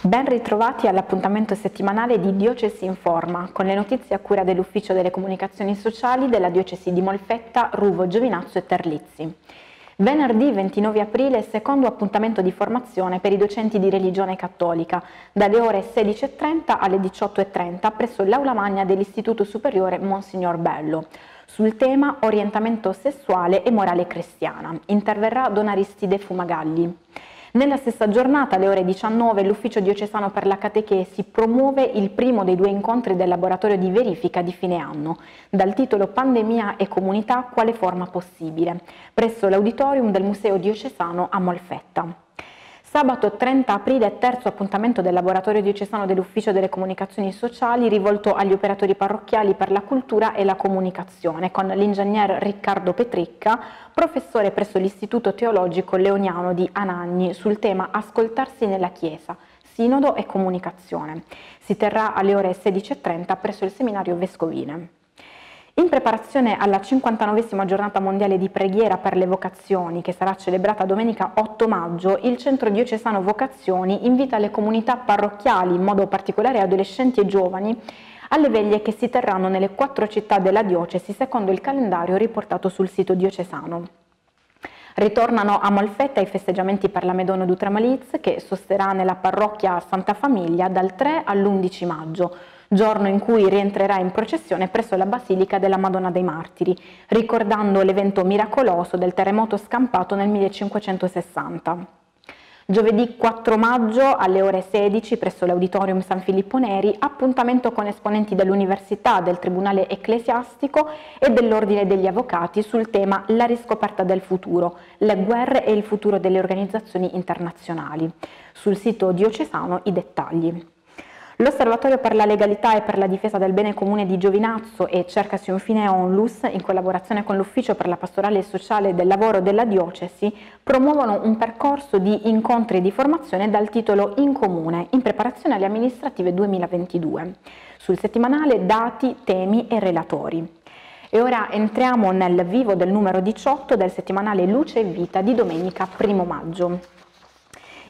Ben ritrovati all'appuntamento settimanale di Diocesi Informa, con le notizie a cura dell'Ufficio delle Comunicazioni Sociali della Diocesi di Molfetta, Ruvo, Giovinazzo e Terlizzi. Venerdì 29 aprile secondo appuntamento di formazione per i docenti di religione cattolica, dalle ore 16.30 alle 18.30 presso l'Aula Magna dell'Istituto Superiore Monsignor Bello, sul tema orientamento sessuale e morale cristiana. Interverrà Don Aristide Fumagalli. Nella stessa giornata, alle ore 19, l'Ufficio diocesano per la catechesi promuove il primo dei due incontri del laboratorio di verifica di fine anno, dal titolo Pandemia e comunità, quale forma possibile, presso l'auditorium del Museo diocesano a Molfetta. Sabato 30 aprile, terzo appuntamento del laboratorio diocesano dell'Ufficio delle Comunicazioni Sociali rivolto agli operatori parrocchiali per la cultura e la comunicazione con l'ingegner Riccardo Petricca, professore presso l'Istituto Teologico Leoniano di Anagni sul tema Ascoltarsi nella Chiesa, Sinodo e Comunicazione. Si terrà alle ore 16.30 presso il seminario Vescovine. In preparazione alla 59 giornata mondiale di preghiera per le vocazioni, che sarà celebrata domenica 8 maggio, il Centro Diocesano Vocazioni invita le comunità parrocchiali, in modo particolare adolescenti e giovani, alle veglie che si terranno nelle quattro città della diocesi secondo il calendario riportato sul sito diocesano. Ritornano a Molfetta i festeggiamenti per la Medona d'Utramaliz che sosterrà nella parrocchia Santa Famiglia dal 3 all'11 maggio, giorno in cui rientrerà in processione presso la Basilica della Madonna dei Martiri, ricordando l'evento miracoloso del terremoto scampato nel 1560. Giovedì 4 maggio alle ore 16 presso l'Auditorium San Filippo Neri, appuntamento con esponenti dell'Università, del Tribunale Ecclesiastico e dell'Ordine degli Avvocati sul tema La riscoperta del futuro, le guerre e il futuro delle organizzazioni internazionali. Sul sito diocesano i dettagli. L'Osservatorio per la legalità e per la difesa del bene comune di Giovinazzo e Cercasi un fine Onlus, in collaborazione con l'Ufficio per la pastorale sociale del lavoro della diocesi, promuovono un percorso di incontri di formazione dal titolo In Comune, in preparazione alle amministrative 2022, sul settimanale Dati, temi e relatori. E ora entriamo nel vivo del numero 18 del settimanale Luce e Vita di domenica 1 maggio.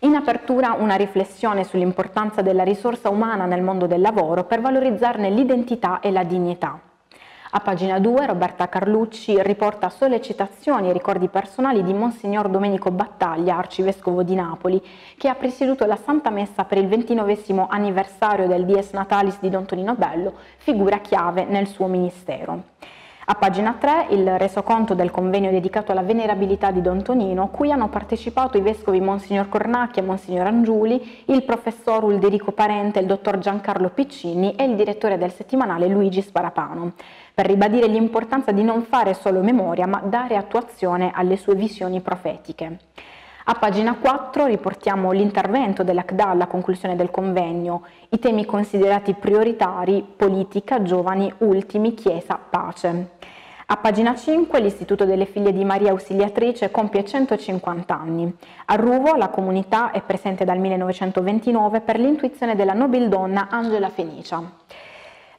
In apertura una riflessione sull'importanza della risorsa umana nel mondo del lavoro per valorizzarne l'identità e la dignità. A pagina 2 Roberta Carlucci riporta sollecitazioni e ricordi personali di Monsignor Domenico Battaglia, arcivescovo di Napoli, che ha presieduto la Santa Messa per il 29 anniversario del Dies Natalis di Don Tonino Bello, figura chiave nel suo ministero. A pagina 3 il resoconto del convegno dedicato alla venerabilità di Don Tonino, cui hanno partecipato i vescovi Monsignor Cornacchi e Monsignor Angiuli, il professor Ulderico Parente, il dottor Giancarlo Piccini e il direttore del settimanale Luigi Sparapano, per ribadire l'importanza di non fare solo memoria ma dare attuazione alle sue visioni profetiche. A pagina 4 riportiamo l'intervento dell'ACDA alla conclusione del convegno, i temi considerati prioritari, politica, giovani, ultimi, chiesa, pace. A pagina 5 l'Istituto delle Figlie di Maria Ausiliatrice compie 150 anni. A Ruvo la comunità è presente dal 1929 per l'intuizione della nobildonna Angela Fenicia.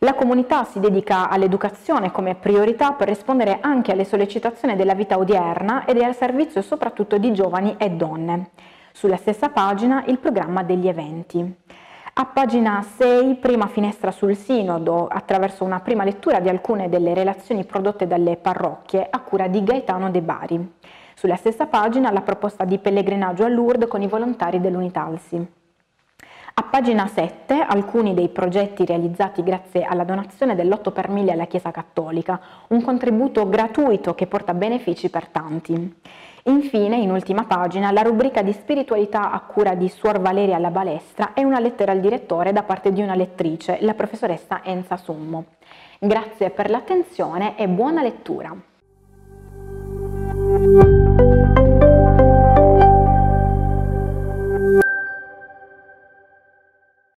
La comunità si dedica all'educazione come priorità per rispondere anche alle sollecitazioni della vita odierna ed è al servizio soprattutto di giovani e donne. Sulla stessa pagina il programma degli eventi. A pagina 6, prima finestra sul Sinodo, attraverso una prima lettura di alcune delle relazioni prodotte dalle parrocchie a cura di Gaetano De Bari. Sulla stessa pagina la proposta di pellegrinaggio a Lourdes con i volontari dell'Unitalsi. A pagina 7 alcuni dei progetti realizzati grazie alla donazione dell'8 per 1000 alla Chiesa Cattolica, un contributo gratuito che porta benefici per tanti. Infine, in ultima pagina, la rubrica di spiritualità a cura di Suor Valeria alla Balestra e una lettera al direttore da parte di una lettrice, la professoressa Enza Summo. Grazie per l'attenzione e buona lettura.